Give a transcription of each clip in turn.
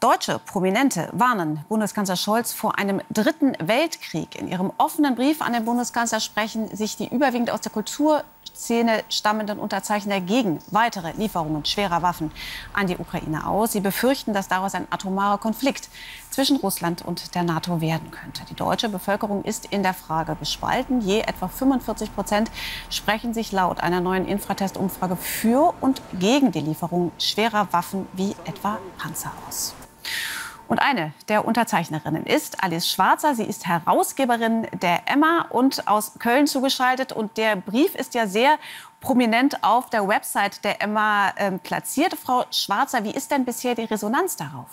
Deutsche Prominente warnen Bundeskanzler Scholz vor einem dritten Weltkrieg. In ihrem offenen Brief an den Bundeskanzler sprechen sich die überwiegend aus der Kulturszene stammenden Unterzeichner gegen weitere Lieferungen schwerer Waffen an die Ukraine aus. Sie befürchten, dass daraus ein atomarer Konflikt zwischen Russland und der NATO werden könnte. Die deutsche Bevölkerung ist in der Frage gespalten. Je etwa 45 Prozent sprechen sich laut einer neuen Infratest-Umfrage für und gegen die Lieferung schwerer Waffen wie etwa Panzer aus. Und eine der Unterzeichnerinnen ist Alice Schwarzer. Sie ist Herausgeberin der Emma und aus Köln zugeschaltet. Und der Brief ist ja sehr prominent auf der Website der Emma äh, platziert. Frau Schwarzer, wie ist denn bisher die Resonanz darauf?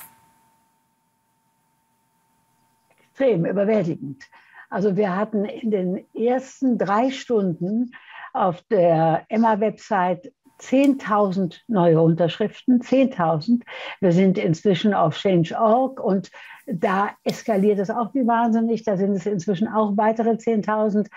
Extrem überwältigend. Also wir hatten in den ersten drei Stunden auf der Emma-Website 10.000 neue Unterschriften, 10.000. Wir sind inzwischen auf Change.org und da eskaliert es auch wie wahnsinnig. Da sind es inzwischen auch weitere 10.000.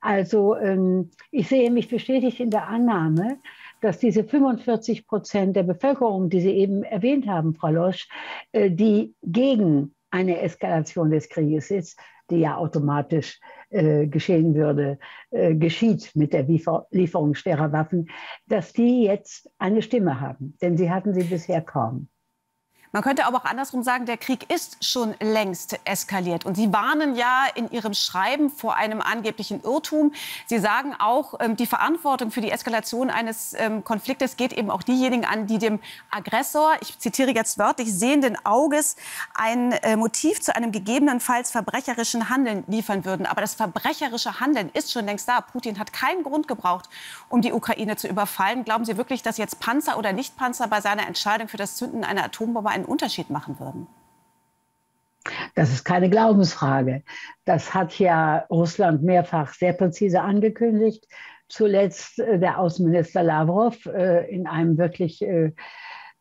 Also ähm, ich sehe mich bestätigt in der Annahme, dass diese 45 Prozent der Bevölkerung, die Sie eben erwähnt haben, Frau Losch, äh, die gegen eine Eskalation des Krieges ist, die ja automatisch äh, geschehen würde, äh, geschieht mit der Liefer Lieferung schwerer Waffen, dass die jetzt eine Stimme haben. Denn sie hatten sie bisher kaum. Man könnte aber auch andersrum sagen, der Krieg ist schon längst eskaliert. Und Sie warnen ja in Ihrem Schreiben vor einem angeblichen Irrtum. Sie sagen auch, ähm, die Verantwortung für die Eskalation eines ähm, Konfliktes geht eben auch diejenigen an, die dem Aggressor, ich zitiere jetzt wörtlich, sehenden Auges ein äh, Motiv zu einem gegebenenfalls verbrecherischen Handeln liefern würden. Aber das verbrecherische Handeln ist schon längst da. Putin hat keinen Grund gebraucht, um die Ukraine zu überfallen. Glauben Sie wirklich, dass jetzt Panzer oder Nicht-Panzer bei seiner Entscheidung für das Zünden einer Atombombe einen Unterschied machen würden? Das ist keine Glaubensfrage. Das hat ja Russland mehrfach sehr präzise angekündigt. Zuletzt äh, der Außenminister Lavrov äh, in einem wirklich äh,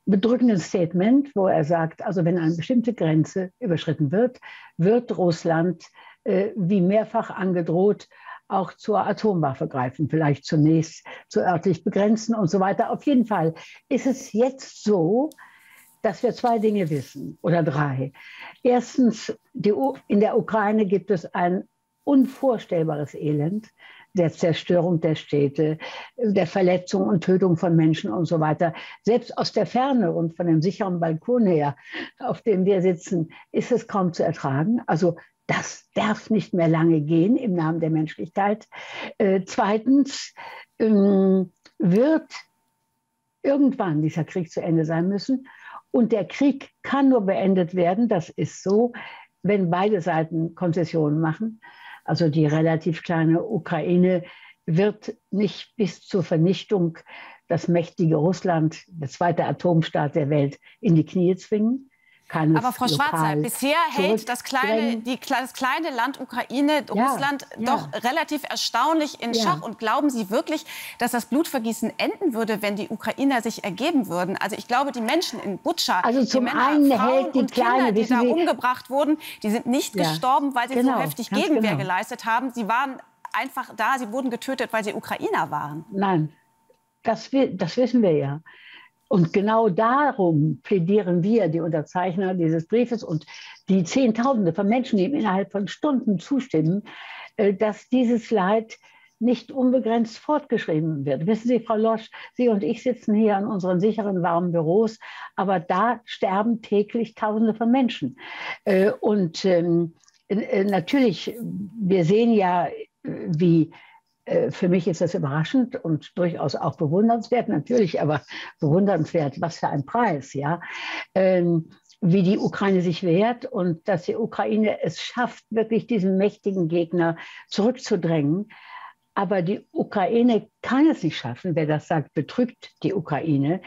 bedrückenden Statement, wo er sagt, also wenn eine bestimmte Grenze überschritten wird, wird Russland, wie mehrfach angedroht, auch zur Atomwaffe greifen, vielleicht zunächst zu örtlich begrenzen und so weiter. Auf jeden Fall ist es jetzt so, dass wir zwei Dinge wissen oder drei. Erstens, in der Ukraine gibt es ein unvorstellbares Elend der Zerstörung der Städte, der Verletzung und Tötung von Menschen und so weiter. Selbst aus der Ferne und von dem sicheren Balkon her, auf dem wir sitzen, ist es kaum zu ertragen. Also das darf nicht mehr lange gehen im Namen der Menschlichkeit. Äh, zweitens ähm, wird irgendwann dieser Krieg zu Ende sein müssen. Und der Krieg kann nur beendet werden, das ist so, wenn beide Seiten Konzessionen machen. Also die relativ kleine Ukraine wird nicht bis zur Vernichtung das mächtige Russland, der zweite Atomstaat der Welt, in die Knie zwingen kann Aber Frau Schwarzer, bisher hält das kleine, die, das kleine Land Ukraine ja, Russland ja. doch relativ erstaunlich in Schach. Und glauben Sie wirklich, dass das Blutvergießen enden würde, wenn die Ukrainer sich ergeben würden? Also ich glaube, die Menschen in Butscha, also zum die Männer, einen Frauen hält die und kleine, Kinder, die da umgebracht wurden, die sind nicht gestorben, weil sie genau, so heftig Gegenwehr genau. geleistet haben. Sie waren einfach da, sie wurden getötet, weil sie Ukrainer waren. Nein, das, das wissen wir ja. Und genau darum plädieren wir, die Unterzeichner dieses Briefes und die Zehntausende von Menschen, die innerhalb von Stunden zustimmen, äh, dass dieses Leid nicht unbegrenzt fortgeschrieben wird. Wissen Sie, Frau Losch, Sie und ich sitzen hier in unseren sicheren, warmen Büros, aber da sterben täglich Tausende von Menschen. Äh, und ähm, äh, natürlich, wir sehen ja, wie für mich ist das überraschend und durchaus auch bewundernswert, natürlich, aber bewundernswert, was für ein Preis, ja. Ähm, wie die Ukraine sich wehrt und dass die Ukraine es schafft, wirklich diesen mächtigen Gegner zurückzudrängen. Aber die Ukraine kann es nicht schaffen. Wer das sagt, betrügt die Ukraine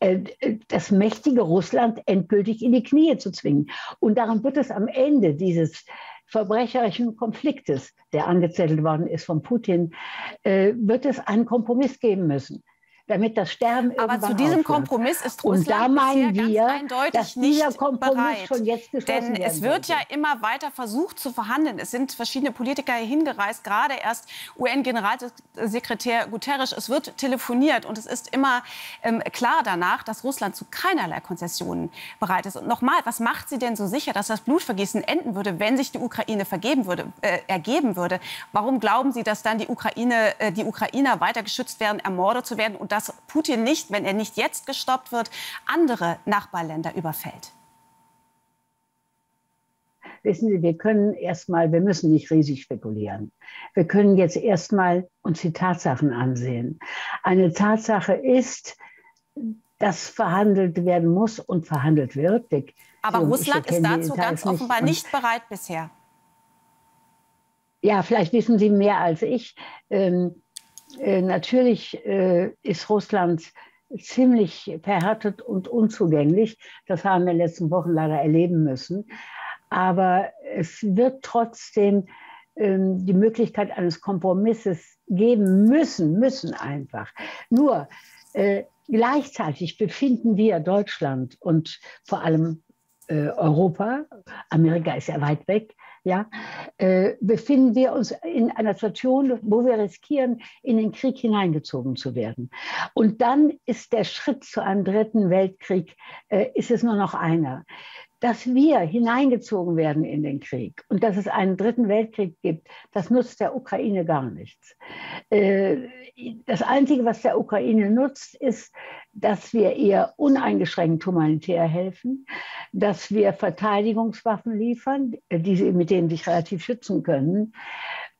äh, das mächtige Russland endgültig in die Knie zu zwingen. Und daran wird es am Ende dieses verbrecherischen Konfliktes, der angezettelt worden ist von Putin, äh, wird es einen Kompromiss geben müssen. Damit das Sterben Aber zu diesem aufhört. Kompromiss ist Russland Und da meinen wir, dass dieser Kompromiss bereit. schon jetzt geschlossen Denn es wird ja immer weiter versucht zu verhandeln. Es sind verschiedene Politiker hier hingereist, gerade erst UN-Generalsekretär Guterres. Es wird telefoniert und es ist immer ähm, klar danach, dass Russland zu keinerlei Konzessionen bereit ist. Und nochmal, was macht sie denn so sicher, dass das Blutvergießen enden würde, wenn sich die Ukraine vergeben würde, äh, ergeben würde? Warum glauben Sie, dass dann die, Ukraine, äh, die Ukrainer weiter geschützt werden, ermordet zu werden und dass Putin nicht, wenn er nicht jetzt gestoppt wird, andere Nachbarländer überfällt? Wissen Sie, wir können erstmal, wir müssen nicht riesig spekulieren. Wir können jetzt erstmal uns die Tatsachen ansehen. Eine Tatsache ist, dass verhandelt werden muss und verhandelt wird. Aber Russland ist dazu ganz offenbar nicht, nicht bereit bisher. Ja, vielleicht wissen Sie mehr als ich. Ähm, äh, natürlich äh, ist Russland ziemlich verhärtet und unzugänglich. Das haben wir in den letzten Wochen leider erleben müssen. Aber es wird trotzdem ähm, die Möglichkeit eines Kompromisses geben müssen, müssen einfach. Nur äh, gleichzeitig befinden wir Deutschland und vor allem äh, Europa, Amerika ist ja weit weg, ja, äh, befinden wir uns in einer Situation, wo wir riskieren, in den Krieg hineingezogen zu werden. Und dann ist der Schritt zu einem dritten Weltkrieg, äh, ist es nur noch einer dass wir hineingezogen werden in den Krieg und dass es einen dritten Weltkrieg gibt, das nutzt der Ukraine gar nichts. Äh, das Einzige, was der Ukraine nutzt, ist, dass wir ihr uneingeschränkt humanitär helfen, dass wir Verteidigungswaffen liefern, die sie, mit denen sich relativ schützen können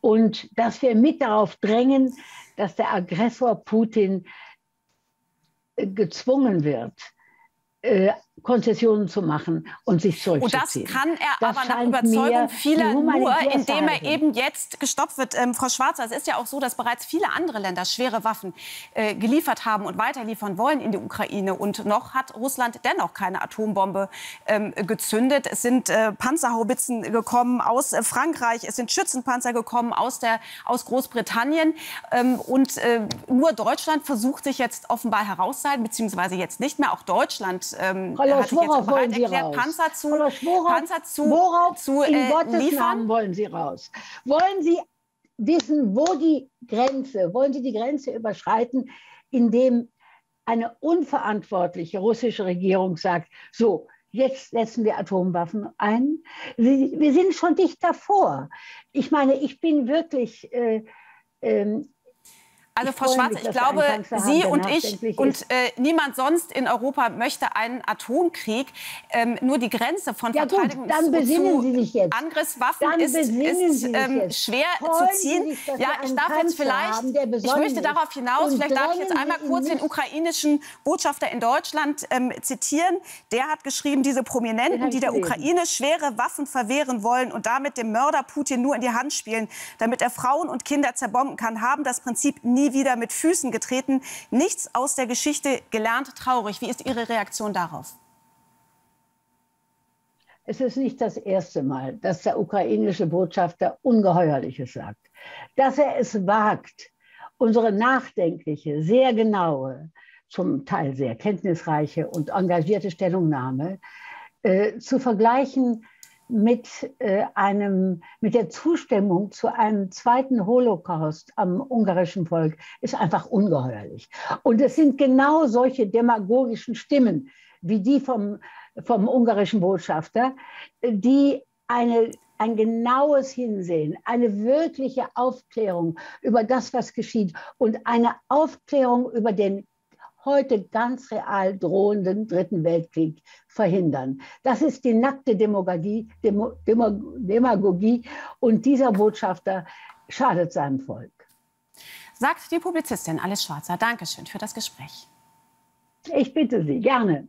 und dass wir mit darauf drängen, dass der Aggressor Putin gezwungen wird, äh, Konzessionen zu machen und sich zurückzuziehen. Und das kann er das aber nach Überzeugung vieler nur, indem er eben jetzt gestoppt wird. Ähm, Frau Schwarzer, es ist ja auch so, dass bereits viele andere Länder schwere Waffen äh, geliefert haben und weiterliefern wollen in die Ukraine. Und noch hat Russland dennoch keine Atombombe ähm, gezündet. Es sind äh, Panzerhaubitzen gekommen aus äh, Frankreich, es sind Schützenpanzer gekommen aus, der, aus Großbritannien. Ähm, und äh, nur Deutschland versucht sich jetzt offenbar herauszuhalten, beziehungsweise jetzt nicht mehr. Auch Deutschland Carlos, worauf wollen Sie erklärt, raus? Panzer zu, worauf, Panzer zu, worauf zu in äh, Gottes liefern? Namen wollen Sie raus? Wollen Sie wissen, wo die Grenze, wollen Sie die Grenze überschreiten, indem eine unverantwortliche russische Regierung sagt, so, jetzt setzen wir Atomwaffen ein. Wir sind schon dicht davor. Ich meine, ich bin wirklich äh, ähm, also Frau Schwarz, ich glaube, Sie und ich und äh, niemand sonst in Europa möchte einen Atomkrieg. Ähm, nur die Grenze von ja, Verteidigungs- zu Angriffswaffen dann ist, ist ähm, schwer Freuen zu ziehen. Ja, ich darf jetzt vielleicht, haben, ich möchte darauf hinaus, vielleicht darf ich jetzt einmal kurz den ukrainischen Botschafter in Deutschland ähm, zitieren. Der hat geschrieben, diese Prominenten, die der Ukraine schwere Waffen verwehren wollen und damit dem Mörder Putin nur in die Hand spielen, damit er Frauen und Kinder zerbomben kann, haben das Prinzip nie nie wieder mit Füßen getreten. Nichts aus der Geschichte gelernt, traurig. Wie ist Ihre Reaktion darauf? Es ist nicht das erste Mal, dass der ukrainische Botschafter Ungeheuerliches sagt. Dass er es wagt, unsere nachdenkliche, sehr genaue, zum Teil sehr kenntnisreiche und engagierte Stellungnahme äh, zu vergleichen mit, äh, einem, mit der Zustimmung zu einem zweiten Holocaust am ungarischen Volk ist einfach ungeheuerlich. Und es sind genau solche demagogischen Stimmen wie die vom, vom ungarischen Botschafter, die eine, ein genaues Hinsehen, eine wirkliche Aufklärung über das, was geschieht und eine Aufklärung über den heute ganz real drohenden Dritten Weltkrieg verhindern. Das ist die nackte Demagogie, Demagogie und dieser Botschafter schadet seinem Volk. Sagt die Publizistin Alice Schwarzer. Dankeschön für das Gespräch. Ich bitte Sie, gerne.